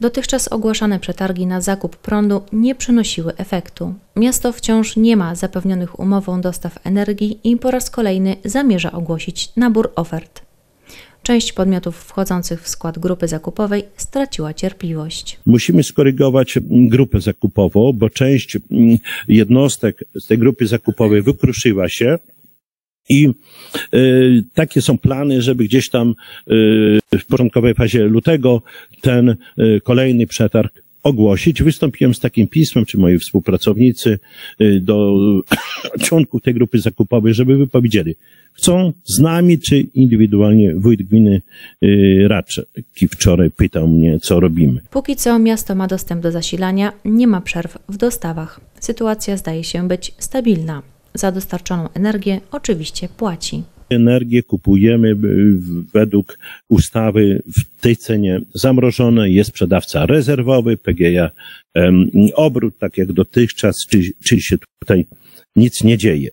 Dotychczas ogłaszane przetargi na zakup prądu nie przynosiły efektu. Miasto wciąż nie ma zapewnionych umową dostaw energii i po raz kolejny zamierza ogłosić nabór ofert. Część podmiotów wchodzących w skład grupy zakupowej straciła cierpliwość. Musimy skorygować mm, grupę zakupową, bo część mm, jednostek z tej grupy zakupowej wykruszyła się. I y, takie są plany, żeby gdzieś tam y, w początkowej fazie lutego ten y, kolejny przetarg ogłosić. Wystąpiłem z takim pismem, czy moi współpracownicy, y, do członków tej grupy zakupowej, żeby wypowiedzieli, chcą z nami, czy indywidualnie wójt gminy y, Raczki wczoraj pytał mnie, co robimy. Póki co miasto ma dostęp do zasilania, nie ma przerw w dostawach. Sytuacja zdaje się być stabilna. Za dostarczoną energię oczywiście płaci. Energię kupujemy y, według ustawy w tej cenie zamrożonej. Jest sprzedawca rezerwowy, PGA obrót, tak jak dotychczas, czy, czy się tutaj nic nie dzieje.